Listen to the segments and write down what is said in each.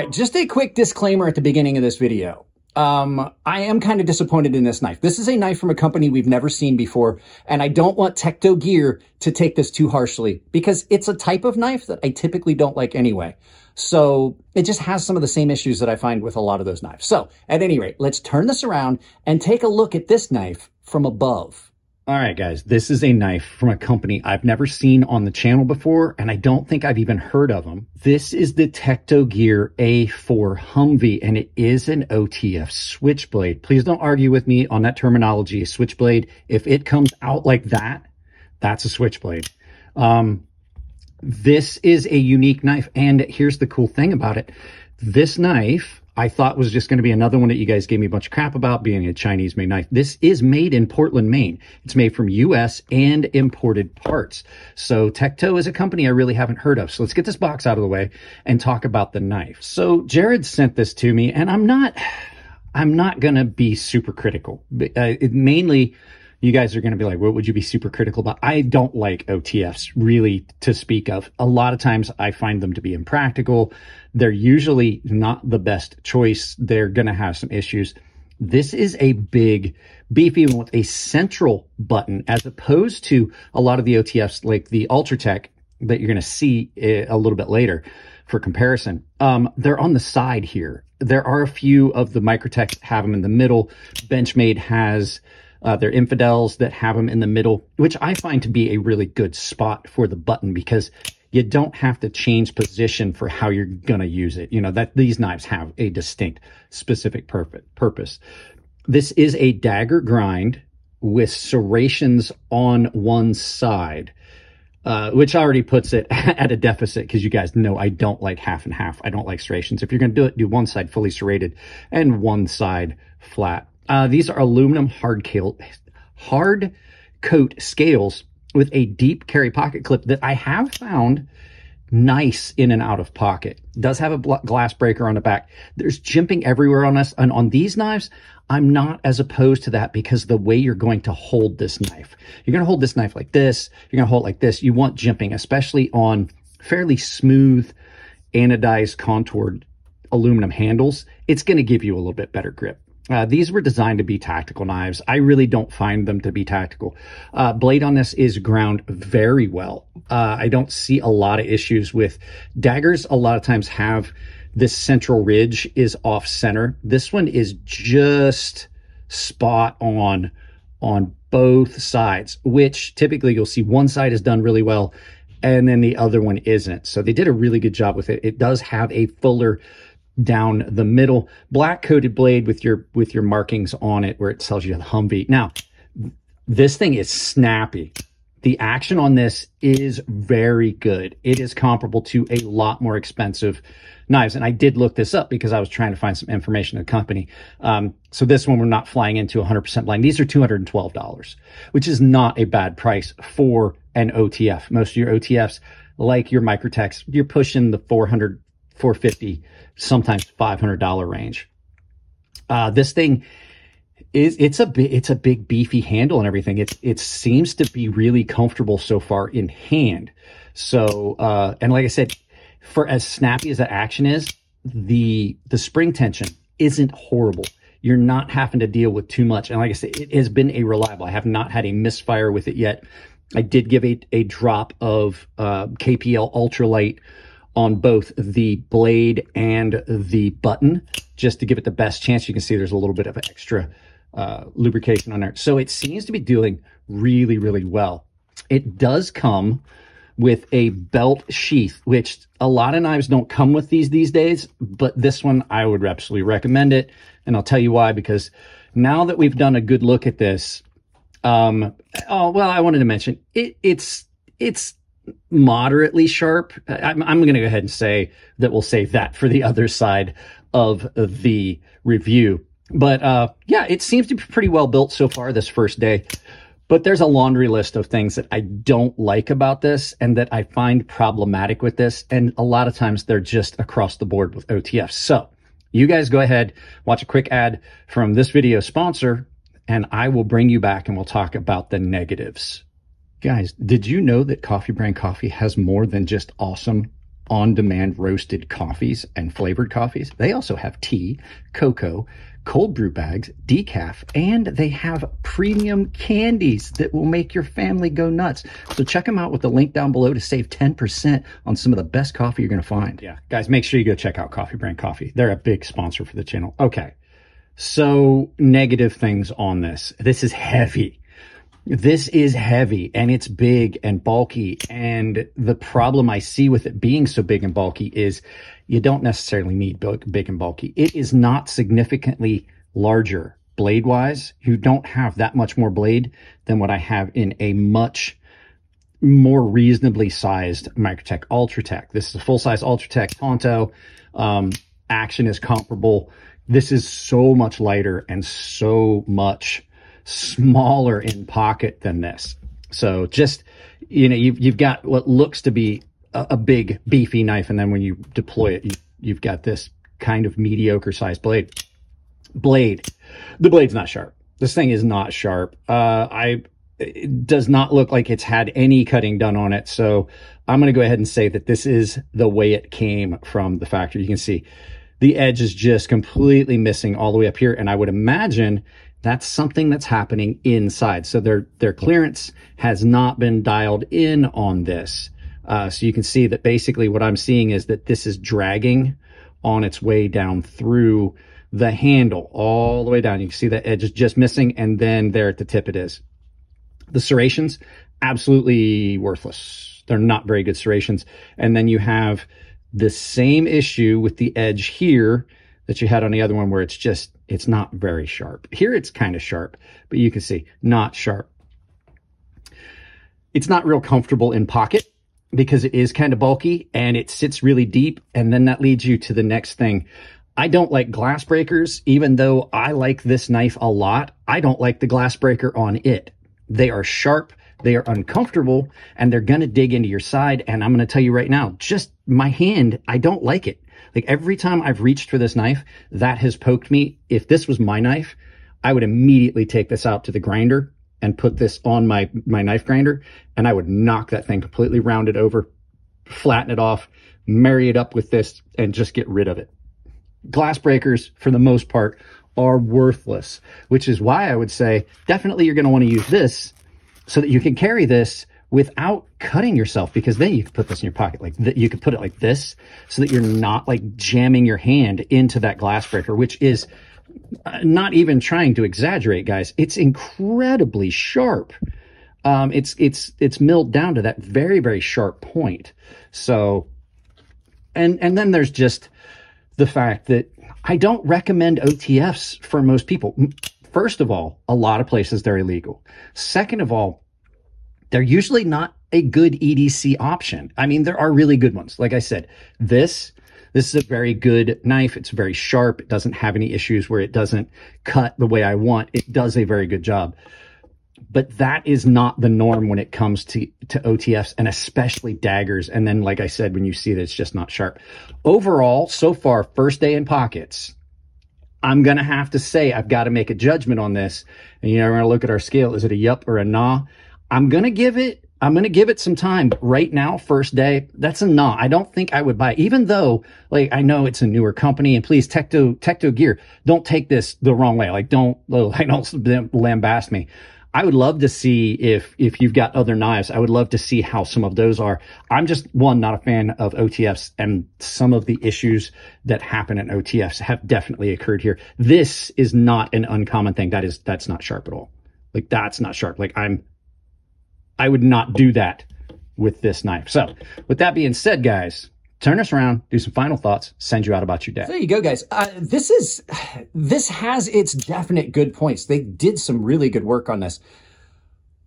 right, just a quick disclaimer at the beginning of this video. Um, I am kind of disappointed in this knife. This is a knife from a company we've never seen before, and I don't want Tekto Gear to take this too harshly because it's a type of knife that I typically don't like anyway. So it just has some of the same issues that I find with a lot of those knives. So at any rate, let's turn this around and take a look at this knife from above. All right, guys, this is a knife from a company I've never seen on the channel before, and I don't think I've even heard of them. This is the Tekto Gear A4 Humvee, and it is an OTF switchblade. Please don't argue with me on that terminology, switchblade. If it comes out like that, that's a switchblade. Um, this is a unique knife, and here's the cool thing about it. This knife I thought was just going to be another one that you guys gave me a bunch of crap about being a Chinese made knife. This is made in Portland, Maine. It's made from US and imported parts. So Tekto is a company I really haven't heard of. So let's get this box out of the way and talk about the knife. So Jared sent this to me and I'm not, I'm not going to be super critical. Uh, it mainly you guys are going to be like, what would you be super critical about? I don't like OTFs really to speak of. A lot of times I find them to be impractical. They're usually not the best choice. They're going to have some issues. This is a big, beefy one with a central button as opposed to a lot of the OTFs like the Ultratech that you're going to see eh, a little bit later for comparison. Um, they're on the side here. There are a few of the Microtechs have them in the middle. Benchmade has uh, their infidels that have them in the middle, which I find to be a really good spot for the button because you don't have to change position for how you're going to use it. You know, that these knives have a distinct specific purpose. This is a dagger grind with serrations on one side. Uh, which already puts it at a deficit because you guys know I don't like half and half. I don't like serrations. If you're going to do it, do one side fully serrated and one side flat. Uh, these are aluminum hard, hard coat scales with a deep carry pocket clip that I have found nice in and out of pocket. Does have a glass breaker on the back. There's jimping everywhere on us. And on these knives, I'm not as opposed to that because the way you're going to hold this knife. You're going to hold this knife like this. You're going to hold it like this. You want jimping, especially on fairly smooth anodized contoured aluminum handles. It's going to give you a little bit better grip. Uh, these were designed to be tactical knives. I really don't find them to be tactical. Uh, blade on this is ground very well. Uh, I don't see a lot of issues with daggers. A lot of times have this central ridge is off center. This one is just spot on on both sides, which typically you'll see one side is done really well and then the other one isn't. So they did a really good job with it. It does have a fuller down the middle, black coated blade with your with your markings on it where it tells you the Humvee. Now, this thing is snappy. The action on this is very good. It is comparable to a lot more expensive knives. And I did look this up because I was trying to find some information on the company. Um, so this one, we're not flying into 100% blind. These are $212, which is not a bad price for an OTF. Most of your OTFs, like your Microtechs, you're pushing the 400 450 sometimes $500 range. Uh, this thing is, it's a big, it's a big beefy handle and everything. It, it seems to be really comfortable so far in hand. So, uh, and like I said, for as snappy as that action is, the, the spring tension isn't horrible. You're not having to deal with too much. And like I said, it has been a reliable. I have not had a misfire with it yet. I did give a, a drop of, uh, KPL ultralight on both the blade and the button just to give it the best chance. You can see there's a little bit of extra uh, lubrication on there. So it seems to be doing really, really well. It does come with a belt sheath, which a lot of knives don't come with these these days, but this one I would absolutely recommend it. And I'll tell you why, because now that we've done a good look at this, um, oh, well, I wanted to mention it, it's, it's moderately sharp. I'm, I'm going to go ahead and say that we'll save that for the other side of the review. But uh, yeah, it seems to be pretty well built so far this first day. But there's a laundry list of things that I don't like about this and that I find problematic with this. And a lot of times they're just across the board with OTFs. So you guys go ahead, watch a quick ad from this video sponsor, and I will bring you back and we'll talk about the negatives. Guys, did you know that Coffee Brand Coffee has more than just awesome on-demand roasted coffees and flavored coffees. They also have tea, cocoa, cold brew bags, decaf, and they have premium candies that will make your family go nuts. So check them out with the link down below to save 10% on some of the best coffee you're going to find. Yeah, guys, make sure you go check out Coffee Brand Coffee. They're a big sponsor for the channel. Okay. So negative things on this. This is heavy. This is heavy and it's big and bulky. And the problem I see with it being so big and bulky is you don't necessarily need big and bulky. It is not significantly larger blade wise. You don't have that much more blade than what I have in a much more reasonably sized Microtech Ultratech. This is a full size Ultratech Tonto. Um, action is comparable. This is so much lighter and so much smaller in pocket than this. So just, you know, you've, you've got what looks to be a, a big beefy knife. And then when you deploy it, you, you've got this kind of mediocre sized blade. Blade. The blade's not sharp. This thing is not sharp. Uh, I, it does not look like it's had any cutting done on it. So I'm going to go ahead and say that this is the way it came from the factory. You can see the edge is just completely missing all the way up here. And I would imagine that's something that's happening inside. So their, their clearance has not been dialed in on this. Uh, so you can see that basically what I'm seeing is that this is dragging on its way down through the handle all the way down. You can see that edge is just missing and then there at the tip it is. The serrations, absolutely worthless. They're not very good serrations. And then you have the same issue with the edge here that you had on the other one where it's just, it's not very sharp. Here it's kind of sharp, but you can see not sharp. It's not real comfortable in pocket because it is kind of bulky and it sits really deep. And then that leads you to the next thing. I don't like glass breakers, even though I like this knife a lot. I don't like the glass breaker on it. They are sharp, they are uncomfortable, and they're going to dig into your side. And I'm going to tell you right now, just my hand, I don't like it. Like every time I've reached for this knife, that has poked me. If this was my knife, I would immediately take this out to the grinder and put this on my, my knife grinder and I would knock that thing completely round it over, flatten it off, marry it up with this and just get rid of it. Glass breakers, for the most part, are worthless, which is why I would say definitely you're going to want to use this so that you can carry this without cutting yourself because then you can put this in your pocket like th- you could put it like this so that you're not like jamming your hand into that glass breaker which is uh, not even trying to exaggerate guys. It's incredibly sharp. Um, it's it's it's milled down to that very very sharp point. So and and then there's just the fact that I don't recommend OTFs for most people first of all a lot of places they're illegal second of all they're usually not a good EDC option. I mean, there are really good ones. Like I said, this, this is a very good knife. It's very sharp. It doesn't have any issues where it doesn't cut the way I want. It does a very good job. But that is not the norm when it comes to, to OTFs and especially daggers. And then, like I said, when you see that it's just not sharp. Overall, so far, first day in pockets, I'm going to have to say I've got to make a judgment on this. And, you know, we're going to look at our scale. Is it a yup or a nah? I'm going to give it, I'm going to give it some time. But right now, first day, that's a nah. I don't think I would buy, it. even though like I know it's a newer company and please Tekto, Tekto Gear, don't take this the wrong way. Like don't, like don't lambast me. I would love to see if, if you've got other knives, I would love to see how some of those are. I'm just one, not a fan of OTFs and some of the issues that happen in OTFs have definitely occurred here. This is not an uncommon thing. That is, that's not sharp at all. Like that's not sharp. Like I'm, I would not do that with this knife. So with that being said, guys, turn us around, do some final thoughts, send you out about your day. there you go, guys. Uh, this is, this has its definite good points. They did some really good work on this.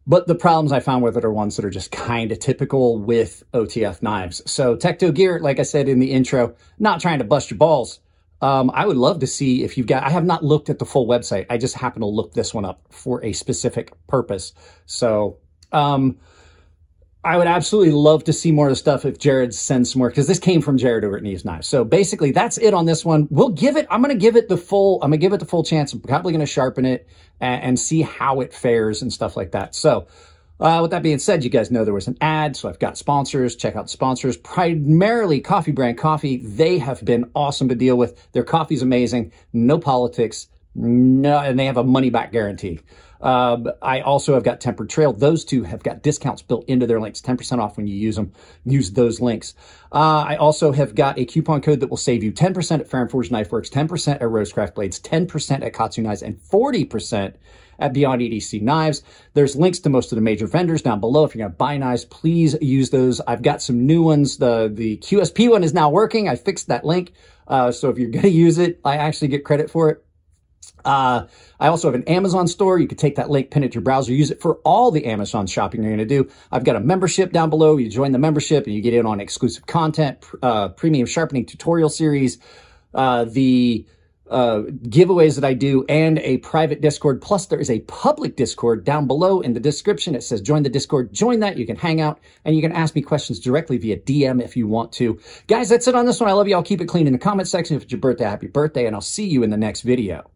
But the problems I found with it are ones that are just kind of typical with OTF knives. So Tekto Gear, like I said in the intro, not trying to bust your balls. Um, I would love to see if you've got, I have not looked at the full website. I just happen to look this one up for a specific purpose. So um, I would absolutely love to see more of the stuff if Jared sends more, because this came from Jared over at Neeves Knives. So basically, that's it on this one. We'll give it, I'm going to give it the full, I'm going to give it the full chance. I'm probably going to sharpen it and, and, see how it fares and stuff like that. So Uh, with that being said, you guys know there was an ad, so I've got sponsors. Check out sponsors. Primarily Coffee Brand Coffee. They have been awesome to deal with. Their coffee's amazing. No politics. No, and they have a money back guarantee. Uh, I also have got Tempered Trail. Those two have got discounts built into their links, 10% off when you use them. Use those links. Uh, I also have got a coupon code that will save you 10% at Fair Forge Knife Works, 10% at Rosecraft Blades, 10% at Katsu Knives, and 40% at Beyond EDC Knives. There's links to most of the major vendors down below. If you're going to buy knives, please use those. I've got some new ones. The, the QSP one is now working. I fixed that link. Uh, so if you're going to use it, I actually get credit for it. Uh, I also have an Amazon store. You can take that link, pin it to your browser, use it for all the Amazon shopping you're going to do. I've got a membership down below. You join the membership and you get in on exclusive content, uh, premium sharpening tutorial series, uh, the uh, giveaways that I do, and a private Discord. Plus, there is a public Discord down below in the description. It says join the Discord. Join that. You can hang out and you can ask me questions directly via DM if you want to. Guys, that's it on this one. I love you. I'll keep it clean in the comment section. If it's your birthday, happy birthday, and I'll see you in the next video.